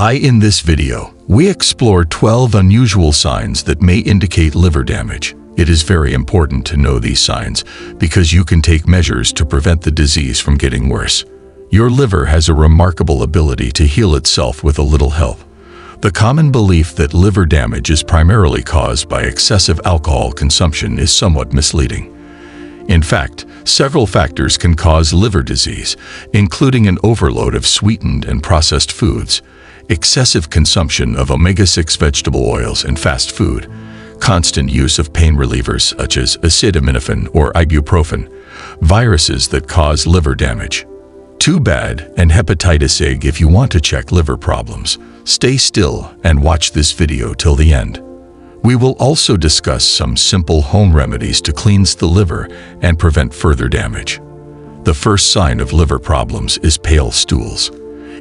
I in this video, we explore 12 unusual signs that may indicate liver damage. It is very important to know these signs because you can take measures to prevent the disease from getting worse. Your liver has a remarkable ability to heal itself with a little help. The common belief that liver damage is primarily caused by excessive alcohol consumption is somewhat misleading. In fact, several factors can cause liver disease, including an overload of sweetened and processed foods, excessive consumption of omega-6 vegetable oils and fast food, constant use of pain relievers such as acetaminophen or ibuprofen, viruses that cause liver damage. Too bad and hepatitis A if you want to check liver problems. Stay still and watch this video till the end. We will also discuss some simple home remedies to cleanse the liver and prevent further damage. The first sign of liver problems is pale stools.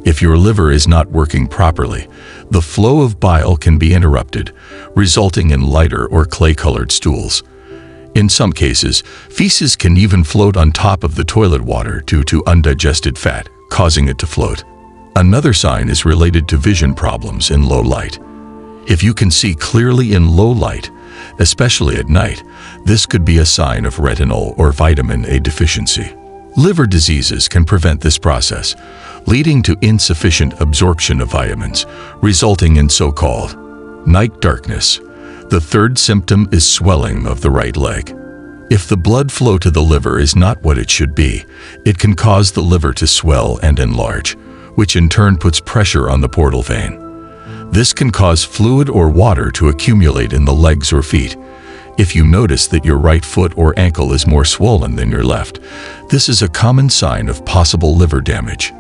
If your liver is not working properly, the flow of bile can be interrupted, resulting in lighter or clay-colored stools. In some cases, feces can even float on top of the toilet water due to undigested fat, causing it to float. Another sign is related to vision problems in low light. If you can see clearly in low light, especially at night, this could be a sign of retinol or vitamin A deficiency. Liver diseases can prevent this process, leading to insufficient absorption of vitamins, resulting in so-called night darkness. The third symptom is swelling of the right leg. If the blood flow to the liver is not what it should be, it can cause the liver to swell and enlarge, which in turn puts pressure on the portal vein. This can cause fluid or water to accumulate in the legs or feet. If you notice that your right foot or ankle is more swollen than your left, this is a common sign of possible liver damage.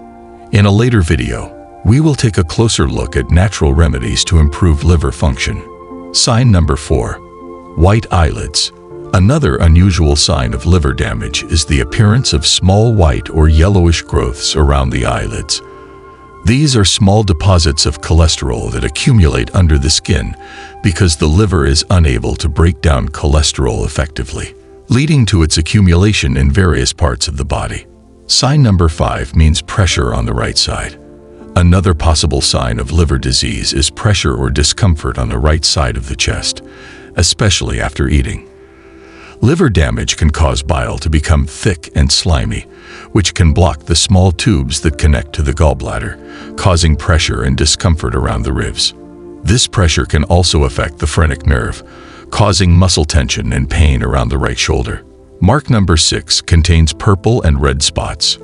In a later video, we will take a closer look at natural remedies to improve liver function. Sign number 4. White eyelids. Another unusual sign of liver damage is the appearance of small white or yellowish growths around the eyelids. These are small deposits of cholesterol that accumulate under the skin because the liver is unable to break down cholesterol effectively, leading to its accumulation in various parts of the body. Sign number 5 means pressure on the right side. Another possible sign of liver disease is pressure or discomfort on the right side of the chest, especially after eating. Liver damage can cause bile to become thick and slimy, which can block the small tubes that connect to the gallbladder, causing pressure and discomfort around the ribs. This pressure can also affect the phrenic nerve, causing muscle tension and pain around the right shoulder. Mark number 6 contains purple and red spots.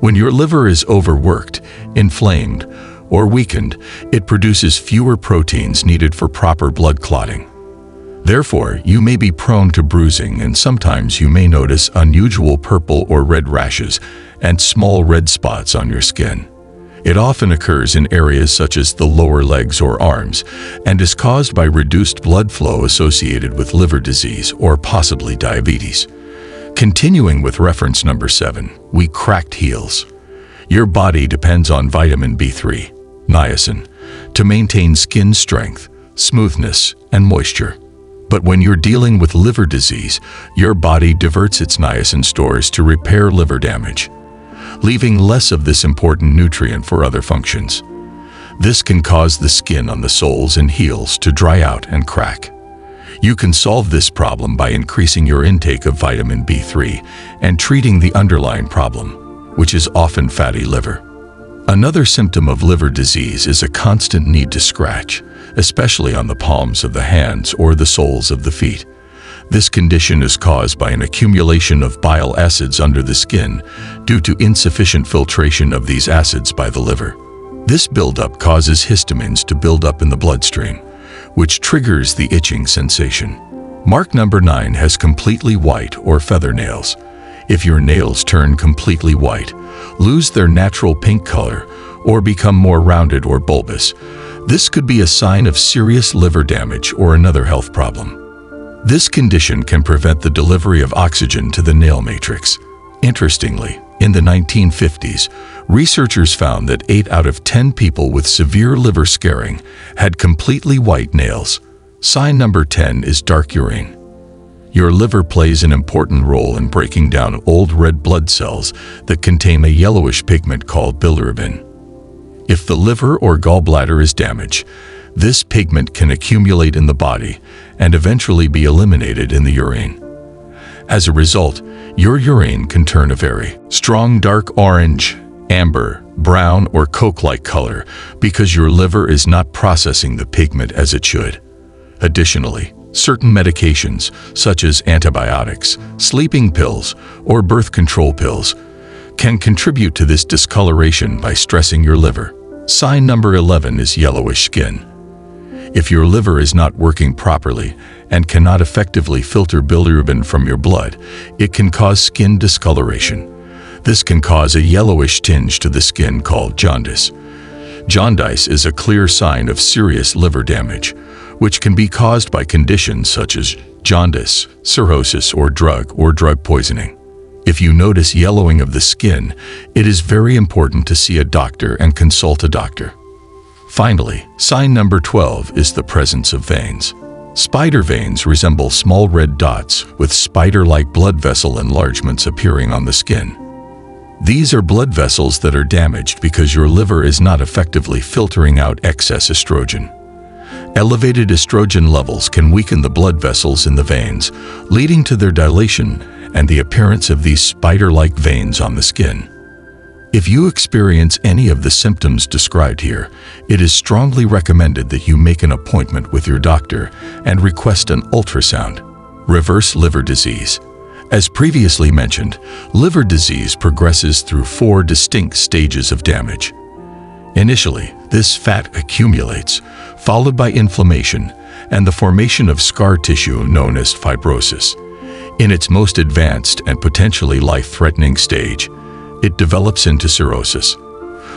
When your liver is overworked, inflamed, or weakened, it produces fewer proteins needed for proper blood clotting. Therefore, you may be prone to bruising and sometimes you may notice unusual purple or red rashes and small red spots on your skin. It often occurs in areas such as the lower legs or arms and is caused by reduced blood flow associated with liver disease or possibly diabetes. Continuing with reference number 7, we cracked heels. Your body depends on vitamin B3, niacin, to maintain skin strength, smoothness, and moisture. But when you're dealing with liver disease, your body diverts its niacin stores to repair liver damage, leaving less of this important nutrient for other functions. This can cause the skin on the soles and heels to dry out and crack. You can solve this problem by increasing your intake of vitamin B3 and treating the underlying problem, which is often fatty liver. Another symptom of liver disease is a constant need to scratch, especially on the palms of the hands or the soles of the feet. This condition is caused by an accumulation of bile acids under the skin due to insufficient filtration of these acids by the liver. This buildup causes histamines to build up in the bloodstream, which triggers the itching sensation. Mark number 9 has completely white or feather nails. If your nails turn completely white, lose their natural pink color, or become more rounded or bulbous, this could be a sign of serious liver damage or another health problem. This condition can prevent the delivery of oxygen to the nail matrix. Interestingly, in the 1950s, researchers found that 8 out of 10 people with severe liver scarring had completely white nails. Sign number 10 is dark urine. Your liver plays an important role in breaking down old red blood cells that contain a yellowish pigment called bilirubin. If the liver or gallbladder is damaged, this pigment can accumulate in the body and eventually be eliminated in the urine. As a result, your urine can turn a very strong dark orange, amber, brown, or coke-like color because your liver is not processing the pigment as it should. Additionally, certain medications, such as antibiotics, sleeping pills, or birth control pills, can contribute to this discoloration by stressing your liver. Sign number 11 is yellowish skin. If your liver is not working properly and cannot effectively filter bilirubin from your blood, it can cause skin discoloration. This can cause a yellowish tinge to the skin called jaundice. Jaundice is a clear sign of serious liver damage, which can be caused by conditions such as jaundice, cirrhosis, or drug or drug poisoning. If you notice yellowing of the skin, it is very important to see a doctor and consult a doctor. Finally, sign number 12 is the presence of veins. Spider veins resemble small red dots with spider-like blood vessel enlargements appearing on the skin. These are blood vessels that are damaged because your liver is not effectively filtering out excess estrogen. Elevated estrogen levels can weaken the blood vessels in the veins, leading to their dilation and the appearance of these spider-like veins on the skin. If you experience any of the symptoms described here, it is strongly recommended that you make an appointment with your doctor and request an ultrasound. Reverse liver disease. As previously mentioned, liver disease progresses through four distinct stages of damage. Initially, this fat accumulates, followed by inflammation and the formation of scar tissue known as fibrosis. In its most advanced and potentially life-threatening stage, it develops into cirrhosis.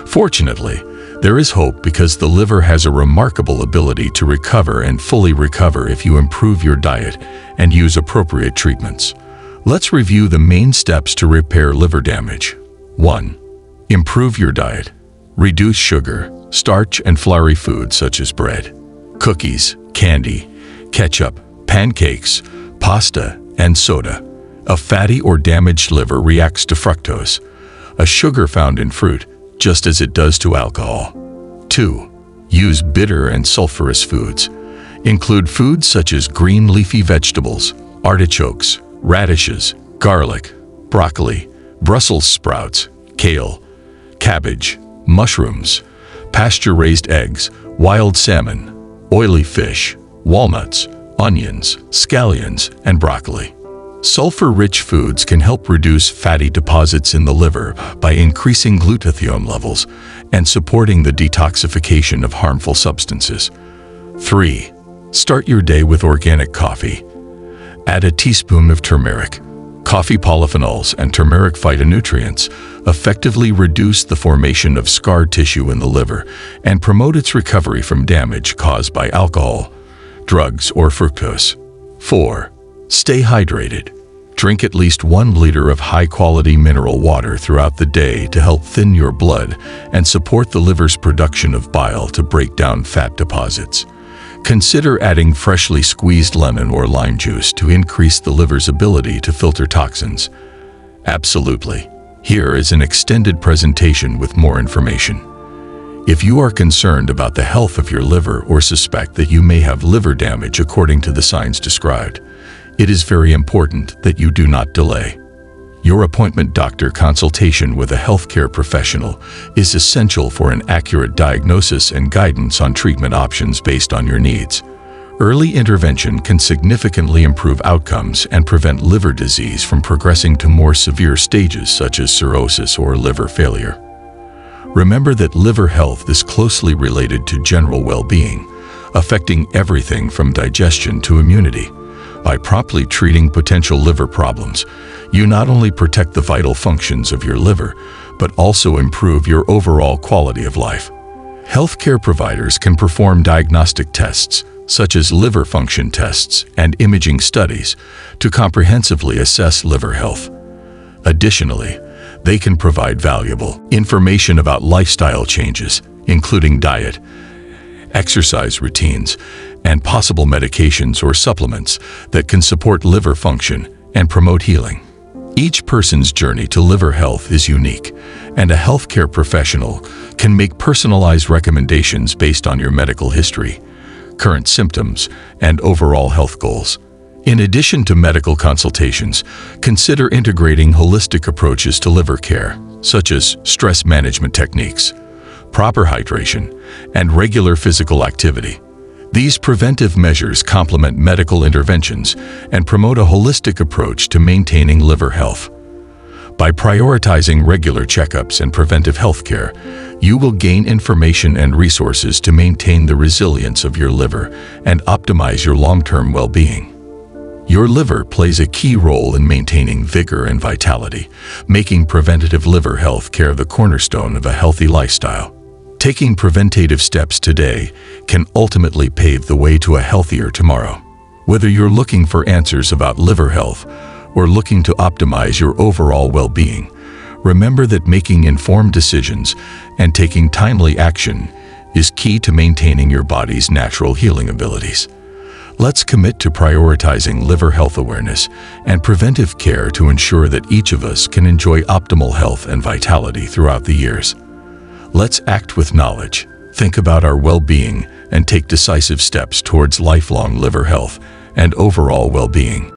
Fortunately, there is hope because the liver has a remarkable ability to recover and fully recover if you improve your diet and use appropriate treatments. Let's review the main steps to repair liver damage. 1. Improve your diet. Reduce sugar, starch, and floury foods such as bread, cookies, candy, ketchup, pancakes, pasta, and soda. A fatty or damaged liver reacts to fructose, a sugar found in fruit, just as it does to alcohol. 2. Use bitter and sulfurous foods. Include foods such as green leafy vegetables, artichokes, radishes, garlic, broccoli, Brussels sprouts, kale, cabbage, mushrooms, pasture-raised eggs, wild salmon, oily fish, walnuts, onions, scallions, and broccoli. Sulfur-rich foods can help reduce fatty deposits in the liver by increasing glutathione levels and supporting the detoxification of harmful substances. 3. Start your day with organic coffee. Add a teaspoon of turmeric. Coffee polyphenols and turmeric phytonutrients effectively reduce the formation of scar tissue in the liver and promote its recovery from damage caused by alcohol, drugs, or fructose. 4. Stay hydrated. Drink at least one liter of high-quality mineral water throughout the day to help thin your blood and support the liver's production of bile to break down fat deposits. Consider adding freshly squeezed lemon or lime juice to increase the liver's ability to filter toxins. Absolutely. Here is an extended presentation with more information. If you are concerned about the health of your liver or suspect that you may have liver damage according to the signs described, it is very important that you do not delay. Your appointment doctor consultation with a healthcare professional is essential for an accurate diagnosis and guidance on treatment options based on your needs. Early intervention can significantly improve outcomes and prevent liver disease from progressing to more severe stages such as cirrhosis or liver failure. Remember that liver health is closely related to general well-being, affecting everything from digestion to immunity. By properly treating potential liver problems, you not only protect the vital functions of your liver, but also improve your overall quality of life. Healthcare providers can perform diagnostic tests, such as liver function tests and imaging studies, to comprehensively assess liver health. Additionally, they can provide valuable information about lifestyle changes, including diet, exercise routines, and possible medications or supplements that can support liver function and promote healing. Each person's journey to liver health is unique, and a healthcare professional can make personalized recommendations based on your medical history, current symptoms, and overall health goals. In addition to medical consultations, consider integrating holistic approaches to liver care, such as stress management techniques, proper hydration, and regular physical activity. These preventive measures complement medical interventions and promote a holistic approach to maintaining liver health. By prioritizing regular checkups and preventive health care, you will gain information and resources to maintain the resilience of your liver and optimize your long-term well-being. Your liver plays a key role in maintaining vigor and vitality, making preventative liver health care the cornerstone of a healthy lifestyle. Taking preventative steps today can ultimately pave the way to a healthier tomorrow. Whether you're looking for answers about liver health or looking to optimize your overall well-being, remember that making informed decisions and taking timely action is key to maintaining your body's natural healing abilities. Let's commit to prioritizing liver health awareness and preventive care to ensure that each of us can enjoy optimal health and vitality throughout the years. Let's act with knowledge, think about our well-being, and take decisive steps towards lifelong liver health and overall well-being.